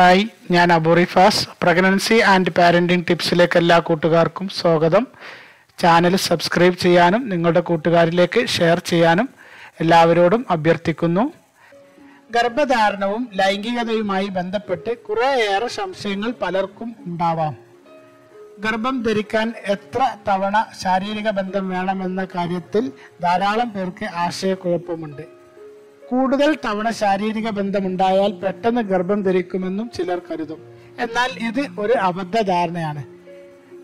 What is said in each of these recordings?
Hi ഞാൻ Aburifas pregnancy and parenting ടിപ്സിലേക്ക് എല്ലാ കൂട്ടുകാർക്കും സ്വാഗതം. ചാനൽ സബ്സ്ക്രൈബ് ചെയ്യാനും നിങ്ങളുടെ കൂട്ടുകാരിലേക്ക് ഷെയർ ചെയ്യാനും എല്ലാവരോടും അഭ്യർത്ഥിക്കുന്നു. ഗർഭധാരണവും ലൈംഗികതയുമായി ബന്ധപ്പെട്ട് കുറേയേറെ സംശയങ്ങൾ പലർക്കും ഉണ്ടാവാം. ഗർഭം ധരിക്കാൻ എത്ര തവണ ശാരീരിക ബന്ധം വേണമെന്ന കാര്യത്തിൽ ധാരാളം പേർക്ക് ആശയക്കുഴപ്പമുണ്ട്. കൂടുതൽ തവണ ശാരീരിക ബന്ധമുണ്ടായാൽ പെട്ടെന്ന് ഗർഭം ധരിക്കുമെന്നും ചിലർ കരുതും. എന്നാൽ ഇത് ഒരു അബദ്ധധാരണയാണ്.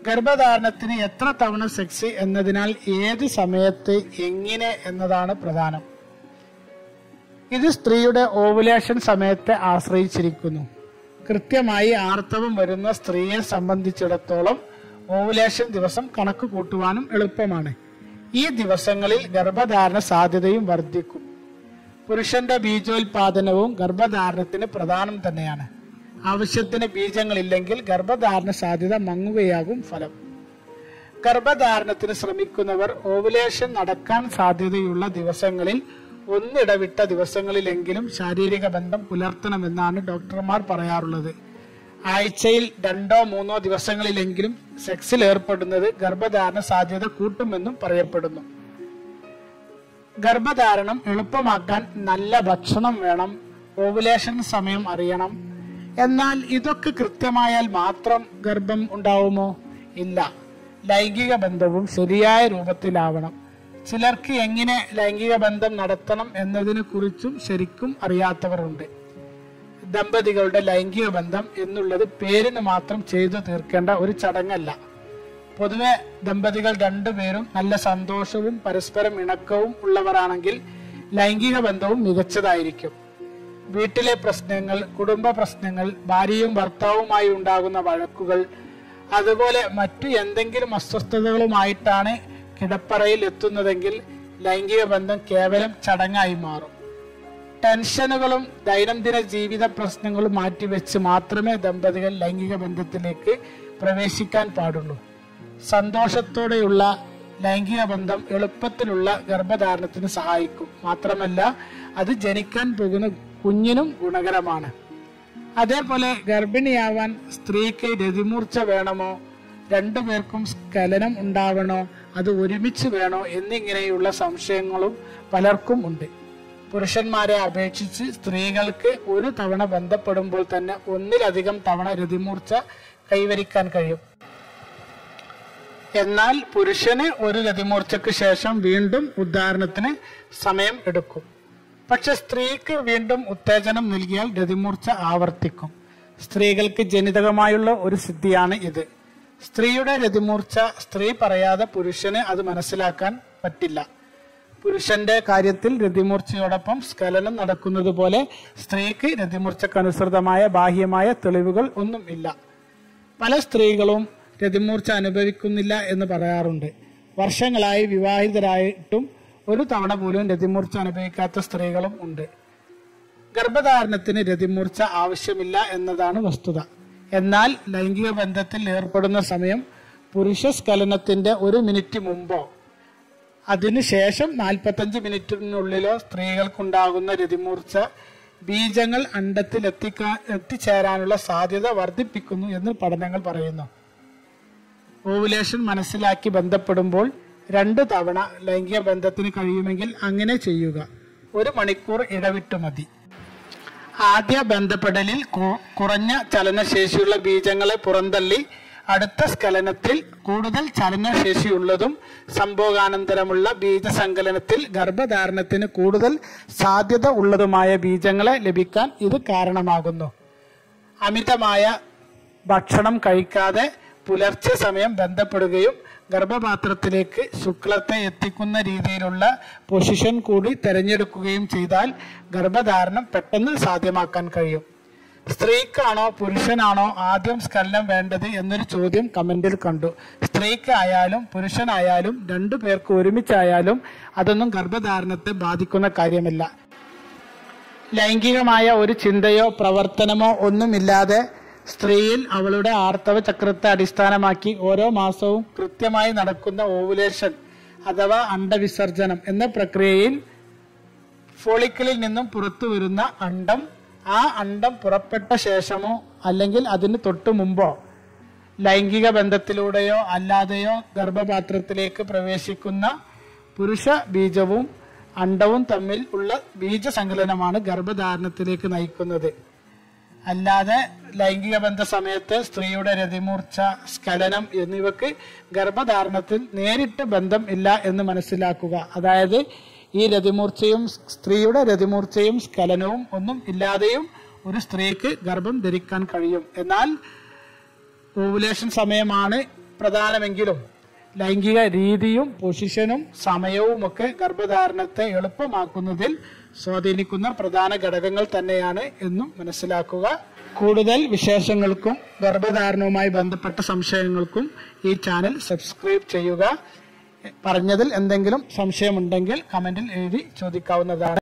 ഗർഭധാരണത്തിന് എത്ര തവണ സെക്സ് എന്നതിനാൽ ഏത് സമയത്ത് എങ്ങനെ എന്നതാണ് പ്രധാനം. ഇത് സ്ത്രീയുടെ ഓവുലേഷൻ സമയത്തെ ആശ്രയിച്ചിരിക്കുന്നു. കൃത്യമായി ആർത്തവം വരുന്ന സ്ത്രീയെ സംബന്ധിച്ചിടത്തോളം ഓവുലേഷൻ ദിവസം കണക്ക് കൂട്ടുവാനും എളുപ്പമാണ്. ഈ ദിവസങ്ങളിൽ ഗർഭധാരണ സാധ്യതയും വർദ്ധിക്കും. പുരുഷന്റെ ബീജോത്പാദനവും ഗർഭധാരണത്തിന് പ്രധാനം തന്നെയാണ്. ആവശ്യത്തിന് ബീജങ്ങളില്ലെങ്കിൽ ഗർഭധാരണ സാധ്യത മങ്ങുകയാകും ഫലം. ഗർഭധാരണത്തിന് ശ്രമിക്കുന്നവർ ഓവുലേഷൻ നടക്കാൻ സാധ്യതയുള്ള ദിവസങ്ങളിൽ ഒന്നിടവിട്ട ദിവസങ്ങളിലെങ്കിലും ശാരീരിക ബന്ധം പുലർത്തണമെന്നാണ് ഡോക്ടർമാർ പറയാറുള്ളത്. ആഴ്ചയിൽ രണ്ടോ മൂന്നോ ദിവസങ്ങളിലെങ്കിലും സെക്സിൽ ഏർപ്പെടുന്നത് ഗർഭധാരണ സാധ്യത കൂട്ടുമെന്നും പറയപ്പെടുന്നു. ഗർഭധാരണം എളുപ്പമാക്കാൻ നല്ല ഭക്ഷണം വേണം ഓവുലേഷൻ സമയം അറിയണം. എന്നാൽ ഇതൊക്കെ കൃത്യമായാൽ മാത്രം ഗർഭം ഉണ്ടാവുമോ? ഇല്ല. ലൈംഗിക ബന്ധവും ശരിയായ രൂപത്തിലാവണം. ചിലർക്ക് എങ്ങനെ ലൈംഗിക ബന്ധം നടത്തണം എന്നതിനെ കുറിച്ചും ശരിക്കും അറിയാത്തവരുണ്ട്. ദമ്പതികളുടെ ലൈംഗിക ബന്ധം എന്നുള്ളത് പേരിന് മാത്രം ചെയ്തു തീർക്കേണ്ട ഒരു ചടങ്ങല്ല. പൊതുവെ ദമ്പതികൾ രണ്ടുപേരും നല്ല സന്തോഷവും പരസ്പരം ഇണക്കവും ഉള്ളവരാണെങ്കിൽ ലൈംഗിക ബന്ധവും മികച്ചതായിരിക്കും. വീട്ടിലെ പ്രശ്നങ്ങൾ കുടുംബ പ്രശ്നങ്ങൾ ഭാര്യയും ഭർത്താവുമായി ഉണ്ടാകുന്ന വഴക്കുകൾ അതുപോലെ മറ്റു എന്തെങ്കിലും അസ്വസ്ഥതകളുമായിട്ടാണ് കിടപ്പറയിൽ എത്തുന്നതെങ്കിൽ ലൈംഗിക ബന്ധം കേവലം ചടങ്ങായി മാറും. ടെൻഷനുകളും ദൈനംദിന ജീവിത പ്രശ്നങ്ങളും മാറ്റിവെച്ച് മാത്രമേ ദമ്പതികൾ ലൈംഗിക ബന്ധത്തിലേക്ക് പ്രവേശിക്കാൻ പാടുള്ളൂ. സന്തോഷത്തോടെയുള്ള ലൈംഗിക ബന്ധം എളുപ്പത്തിലുള്ള ഗർഭധാരണത്തിന് സഹായിക്കും. മാത്രമല്ല അത് ജനിക്കാൻ പോകുന്ന കുഞ്ഞിനും ഗുണകരമാണ്. അതേപോലെ ഗർഭിണിയാവാൻ സ്ത്രീക്ക് രതിമൂർച്ച വേണമോ? രണ്ടുപേർക്കും സ്കലനം ഉണ്ടാവണോ? അത് ഒരുമിച്ച് വേണോ? എന്നിങ്ങനെയുള്ള സംശയങ്ങളും പലർക്കും ഉണ്ട്. പുരുഷന്മാരെ അപേക്ഷിച്ച് സ്ത്രീകൾക്ക് ഒരു തവണ ബന്ധപ്പെടുമ്പോൾ തന്നെ ഒന്നിലധികം തവണ രതിമൂർച്ച കൈവരിക്കാൻ കഴിയും. എന്നാൽ പുരുഷന് ഒരു രതിമൂർച്ചയ്ക്ക് ശേഷം വീണ്ടും ഉദ്ധാരണത്തിന് സമയം എടുക്കും. പക്ഷെ സ്ത്രീക്ക് വീണ്ടും ഉത്തേജനം നൽകിയാൽ ഗതിമൂർച്ച ആവർത്തിക്കും. സ്ത്രീകൾക്ക് ജനിതകമായുള്ള ഒരു സിദ്ധിയാണ് ഇത്. സ്ത്രീയുടെ രതിമൂർച്ച സ്ത്രീ പറയാതെ പുരുഷന് അത് മനസ്സിലാക്കാൻ പറ്റില്ല. പുരുഷന്റെ കാര്യത്തിൽ രതിമൂർച്ചയോടൊപ്പം സ്കലനം നടക്കുന്നത് പോലെ സ്ത്രീക്ക് രതിമൂർച്ചക്കനുസൃതമായ ബാഹ്യമായ തെളിവുകൾ ഒന്നും ഇല്ല. പല സ്ത്രീകളും രതിമൂർച്ച അനുഭവിക്കുന്നില്ല എന്ന് പറയാറുണ്ട്. വർഷങ്ങളായി വിവാഹിതരായിട്ടും ഒരു തവണ പോലും രതിമൂർച്ച അനുഭവിക്കാത്ത സ്ത്രീകളും ഉണ്ട്. ഗർഭധാരണത്തിന് രതിമൂർച്ച ആവശ്യമില്ല എന്നതാണ് വസ്തുത. എന്നാൽ ലൈംഗിക ബന്ധത്തിൽ ഏർപ്പെടുന്ന സമയം പുരുഷ സ്ഖലനത്തിന്റെ ഒരു മിനിറ്റ് മുമ്പോ അതിനുശേഷം നാൽപ്പത്തഞ്ച് മിനിറ്റിനുള്ളിലോ സ്ത്രീകൾക്കുണ്ടാകുന്ന രതിമൂർച്ച ബീജങ്ങൾ അണ്ടത്തിൽ എത്തിക്കാ എത്തിച്ചേരാനുള്ള സാധ്യത വർദ്ധിപ്പിക്കുന്നു എന്ന് പഠനങ്ങൾ പറയുന്നു. ഓവുലേഷൻ മനസ്സിലാക്കി ബന്ധപ്പെടുമ്പോൾ രണ്ട് തവണ ലൈംഗിക ബന്ധത്തിന് കഴിയുമെങ്കിൽ അങ്ങനെ ചെയ്യുക. ഒരു മണിക്കൂർ ഇടവിട്ട് മതി. ആദ്യ ബന്ധപ്പെടലിൽ കുറഞ്ഞ ചലനശേഷിയുള്ള ബീജങ്ങളെ പുറന്തള്ളി അടുത്ത സ്കലനത്തിൽ കൂടുതൽ ചലനശേഷിയുള്ളതും സംഭോഗാനന്തരമുള്ള ബീജസങ്കലനത്തിൽ ഗർഭധാരണത്തിന് കൂടുതൽ സാധ്യത ഉള്ളതുമായ ബീജങ്ങളെ ലഭിക്കാൻ ഇത് കാരണമാകുന്നു. അമിതമായ ഭക്ഷണം കഴിക്കാതെ പുലർച്ചെ സമയം ബന്ധപ്പെടുകയും ഗർഭപാത്രത്തിലേക്ക് ശുക്ലത്തെ എത്തിക്കുന്ന രീതിയിലുള്ള പൊസിഷൻ കൂടി തിരഞ്ഞെടുക്കുകയും ചെയ്താൽ ഗർഭധാരണം പെട്ടെന്ന് സാധ്യമാക്കാൻ കഴിയും. സ്ത്രീക്കാണോ പുരുഷനാണോ ആദ്യം സ്കലനം വേണ്ടത് എന്നൊരു ചോദ്യം കമന്റിൽ കണ്ടു. സ്ത്രീക്ക് ആയാലും പുരുഷനായാലും രണ്ടു പേർക്ക് ഒരുമിച്ചായാലും അതൊന്നും ഗർഭധാരണത്തെ ബാധിക്കുന്ന കാര്യമില്ല. ലൈംഗികമായ ഒരു ചിന്തയോ പ്രവർത്തനമോ ഒന്നുമില്ലാതെ സ്ത്രീയിൽ അവളുടെ ആർത്തവ ചക്രത്തെ അടിസ്ഥാനമാക്കി ഓരോ മാസവും കൃത്യമായി നടക്കുന്ന ഓവുലേഷൻ അഥവാ അണ്ടവിസർജനം എന്ന പ്രക്രിയയിൽ ഫോളിക്കിളിൽ നിന്നും പുറത്തു വരുന്ന അണ്ടം ആ അണ്ടം പുറപ്പെട്ട ശേഷമോ അല്ലെങ്കിൽ അതിന് തൊട്ടു മുമ്പോ ലൈംഗിക ബന്ധത്തിലൂടെയോ അല്ലാതെയോ ഗർഭപാത്രത്തിലേക്ക് പ്രവേശിക്കുന്ന പുരുഷ ബീജവും അണ്ടവും തമ്മിൽ ഉള്ള ബീജസങ്കലനമാണ് ഗർഭധാരണത്തിലേക്ക് നയിക്കുന്നത്. അല്ലാതെ ലൈംഗിക ബന്ധ സമയത്ത് സ്ത്രീയുടെ രതിമൂർച്ച സ്കലനം എന്നിവക്ക് ഗർഭധാരണത്തിൽ നേരിട്ട് ബന്ധം ഇല്ല എന്ന് മനസ്സിലാക്കുക. അതായത് ഈ രതിമൂർച്ചയും സ്ത്രീയുടെ രതിമൂർച്ചയും സ്കലനവും ഒന്നും ഇല്ലാതെയും ഒരു സ്ത്രീക്ക് ഗർഭം ധരിക്കാൻ കഴിയും. എന്നാൽ ഓവുലേഷൻ സമയമാണ് പ്രധാനമെങ്കിലും. ലൈംഗിക രീതിയും പൊസിഷനും സമയവും ഒക്കെ ഗർഭധാരണത്തെ എളുപ്പമാക്കുന്നതിൽ സ്വാധീനിക്കുന്ന പ്രധാന ഘടകങ്ങൾ തന്നെയാണ് എന്നും മനസ്സിലാക്കുക. കൂടുതൽ വിശേഷങ്ങൾക്കും ഗർഭധാരണവുമായി ബന്ധപ്പെട്ട സംശയങ്ങൾക്കും ഈ ചാനൽ സബ്സ്ക്രൈബ് ചെയ്യുക. പറഞ്ഞതിൽ എന്തെങ്കിലും സംശയമുണ്ടെങ്കിൽ കമന്റിൽ എഴുതി ചോദിക്കാവുന്നതാണ്.